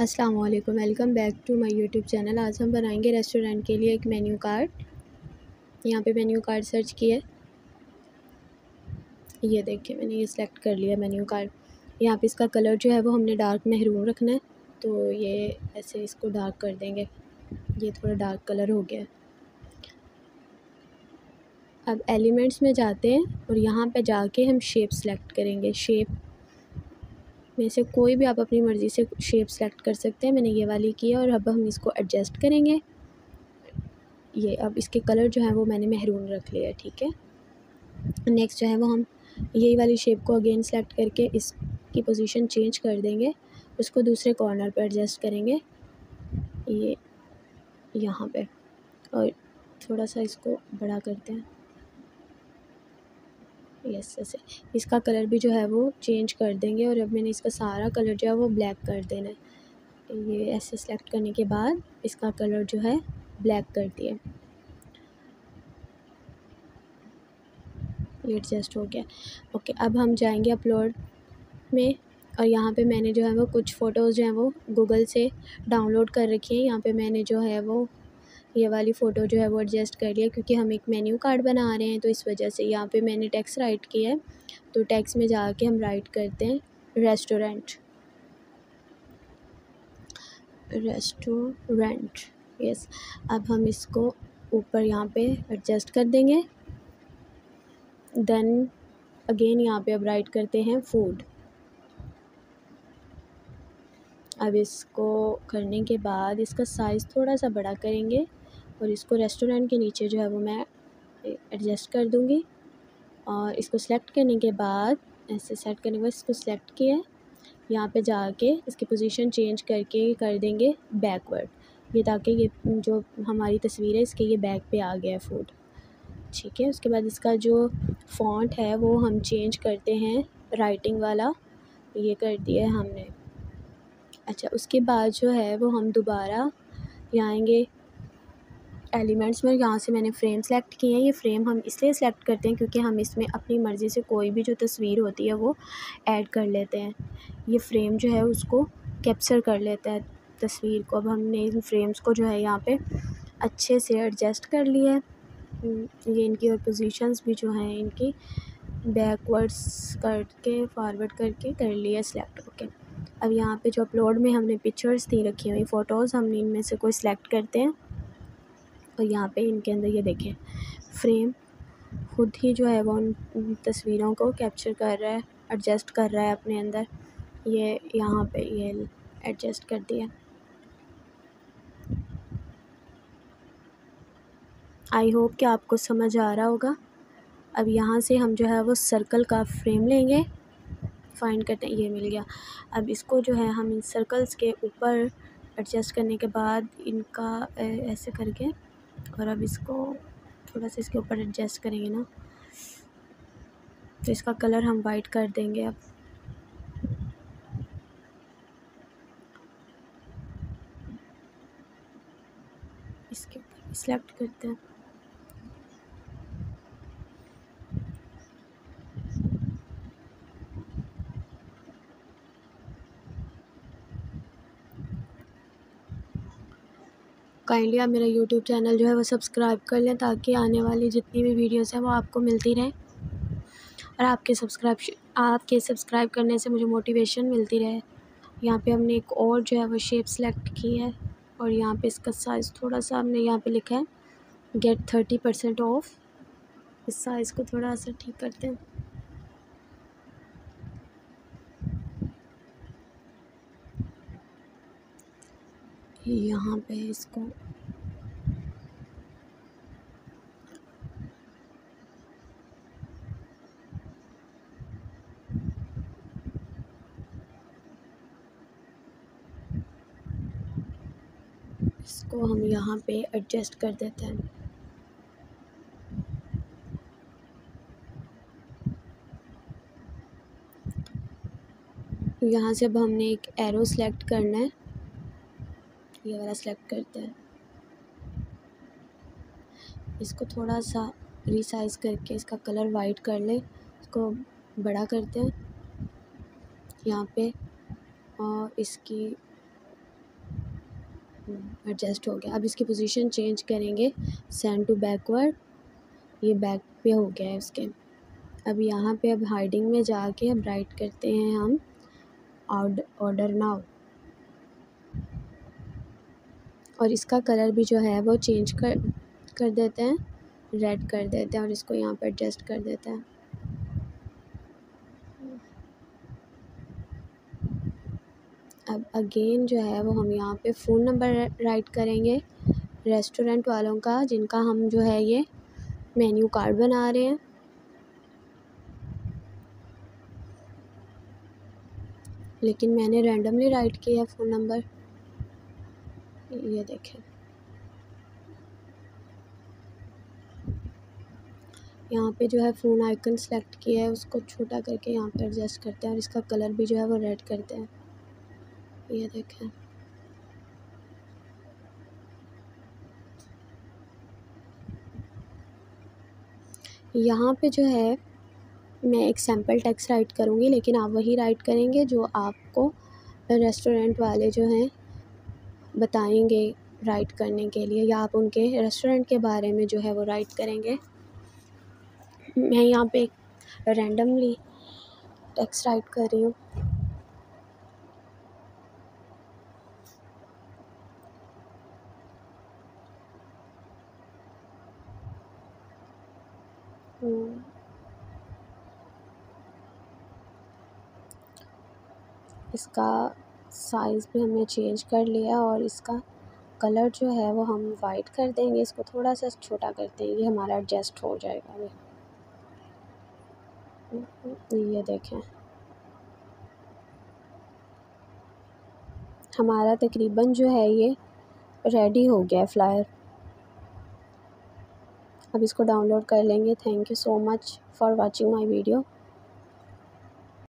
अस्सलाम वालेकुम welcome back to my YouTube channel. आज हम बनाएँगे रेस्टोरेंट के लिए एक मेन्यू कार्ड। यहाँ पे मेन्यू कार्ड सर्च किया ये देखिए, मैंने ये सिलेक्ट कर लिया मेन्यू कार्ड। यहाँ पे इसका कलर जो है वो हमने डार्क महरून रखना है तो ये ऐसे इसको डार्क कर देंगे। ये थोड़ा डार्क कलर हो गया। अब एलिमेंट्स में जाते हैं और यहाँ पे जाके हम शेप सेलेक्ट करेंगे। शेप में से कोई भी आप अपनी मर्ज़ी से शेप सेलेक्ट कर सकते हैं। मैंने ये वाली की है और अब हम इसको एडजस्ट करेंगे। ये अब इसके कलर जो है वो मैंने महरून रख लिया ठीक है? नेक्स्ट जो है वो हम यही वाली शेप को अगेन सेलेक्ट करके इसकी पोजीशन चेंज कर देंगे। उसको दूसरे कॉर्नर पर एडजस्ट करेंगे। ये यहाँ पे। और थोड़ा सा इसको बड़ा करते हैं। यस ऐसे इसका कलर भी जो है वो चेंज कर देंगे और अब मैंने इसका सारा कलर जो है वो ब्लैक कर देना है। ये ऐसे सेलेक्ट करने के बाद इसका कलर जो है ब्लैक कर दिए ये एडजस्ट हो गया। ओके अब हम जाएँगे अपलोड में और यहाँ पे मैंने जो है वो कुछ फ़ोटोज़ जो हैं वो गूगल से डाउनलोड कर रखी है। यहाँ पे मैंने जो है वो ये वाली फ़ोटो जो है वो एडजस्ट कर लिया क्योंकि हम एक मेन्यू कार्ड बना रहे हैं तो इस वजह से यहाँ पे मैंने टैक्स राइट किया है। तो टैक्स में जाके हम राइट करते हैं रेस्टोरेंट रेस्टोरेंट यस अब हम इसको ऊपर यहाँ पे एडजस्ट कर देंगे। देन अगेन यहाँ पे अब राइट करते हैं फ़ूड अब इसको करने के बाद इसका साइज़ थोड़ा सा बड़ा करेंगे। और इसको रेस्टोरेंट के नीचे जो है वो मैं एडजस्ट कर दूँगी। और इसको सेलेक्ट करने के बाद, ऐसे सेट करने के बाद इसको सेलेक्ट किया यहाँ पे जाके इसकी पोजीशन चेंज करके कर देंगे बैकवर्ड ये ताकि ये जो हमारी तस्वीर है, इसके ये बैक पे आ गया है फ़ूड ठीक है, उसके बाद इसका जो फ़ॉन्ट है, वो हम चेंज करते हैं राइटिंग वाला। ये कर दिया है हमने। अच्छा उसके बाद जो है वो हम दोबारा यहाँ आएँगे एलिमेंट्स में यहाँ से मैंने फ़्रेम सेलेक्ट किए हैं। ये फ़्रेम हम इसलिए सेलेक्ट करते हैं क्योंकि हम इसमें अपनी मर्ज़ी से कोई भी जो तस्वीर होती है वो ऐड कर लेते हैं। ये फ़्रेम जो है उसको कैप्चर कर लेता है तस्वीर को। अब हमने इन फ्रेम्स को जो है यहाँ पे अच्छे से एडजस्ट कर लिया है। ये इनकी और पोजीशंस भी जो हैं इनकी बैकवर्ड्स करके फॉरवर्ड करके कर लिया सेलेक्ट ओके अब यहाँ पे जो अपलोड में हमने पिक्चर्स थी रखी हुई फ़ोटोज़ हमने इनमें से कोई सिलेक्ट करते हैं। और यहाँ पे इनके अंदर ये देखें, फ्रेम खुद ही जो है वो उन तस्वीरों को कैप्चर कर रहा है, एडजस्ट कर रहा है अपने अंदर। ये यहाँ पे ये एडजस्ट कर दिया। आई होप कि आपको समझ आ रहा होगा। अब यहाँ से हम जो है वो सर्कल का फ्रेम लेंगे। फाइंड करते हैं, ये मिल गया। अब इसको जो है हम इन सर्कल्स के ऊपर एडजस्ट करने के बाद इनका ऐसे करके और अब इसको थोड़ा सा इसके ऊपर एडजस्ट करेंगे ना। तो इसका कलर हम वाइट कर देंगे अब। इसके ऊपर सिलेक्ट करते हैं। काइंडली आप मेरा यूट्यूब चैनल जो है वो सब्सक्राइब कर लें ताकि आने वाली जितनी भी वीडियोस हैं वो आपको मिलती रहें। और आपके सब्सक्राइब आपके सब्सक्राइब करने से मुझे मोटिवेशन मिलती रहे। यहाँ पे हमने एक और जो है वो शेप सेलेक्ट की है और यहाँ पे इसका साइज़ थोड़ा सा हमने यहाँ पे लिखा है। गेट थर्टी परसेंट ऑफ़ इस साइज़ को थोड़ा सा ठीक करते हैं। यहाँ पे इसको इसको हम यहाँ पे एडजस्ट कर देते हैं। यहाँ से अब हमने एक एरो सेलेक्ट करना है। ये वाला सेलेक्ट करते हैं। इसको थोड़ा सा रिसाइज करके इसका कलर वाइट कर ले। इसको बड़ा करते हैं। यहाँ पे और इसकी एडजस्ट हो गया। अब इसकी पोजीशन चेंज करेंगे। सेंड टू बैकवर्ड ये बैक पे हो गया है उसके अब यहाँ पे अब हाइडिंग में जाके अब राइट करते हैं हम। ऑर्डर नाउ और इसका कलर भी जो है वो चेंज कर कर देते हैं। रेड कर देते हैं और इसको यहाँ पर एडजस्ट कर देते हैं। अब अगेन जो है वो हम यहाँ पे फ़ोन नंबर राइट करेंगे रेस्टोरेंट वालों का, जिनका हम जो है ये मेन्यू कार्ड बना रहे हैं। लेकिन मैंने रैंडमली राइट किया है फ़ोन नंबर ये देखें। यहाँ पे जो है फ़ोन आइकन सेलेक्ट किया है, उसको छोटा करके यहाँ पे एडजस्ट करते हैं और इसका कलर भी जो है वो रेड करते हैं। ये देखें। यहाँ पे जो है, मैं एक सैंपल टेक्स्ट राइट करूँगी, लेकिन आप वही राइट करेंगे जो आपको रेस्टोरेंट वाले जो हैं, बताएँगे राइट करने के लिए, या आप उनके रेस्टोरेंट के बारे में जो है वो राइट करेंगे। मैं यहाँ पे रैंडमली टेक्स्ट राइट कर रही हूँ। इसका साइज़ भी हमने चेंज कर लिया और इसका कलर जो है वो हम वाइट कर देंगे। इसको थोड़ा सा छोटा कर देंगे, हमारा एडजस्ट हो जाएगा अभी। ये देखें। हमारा तकरीबन जो है ये रेडी हो गया फ्लायर अब इसको डाउनलोड कर लेंगे। Thank you so much for watching my video.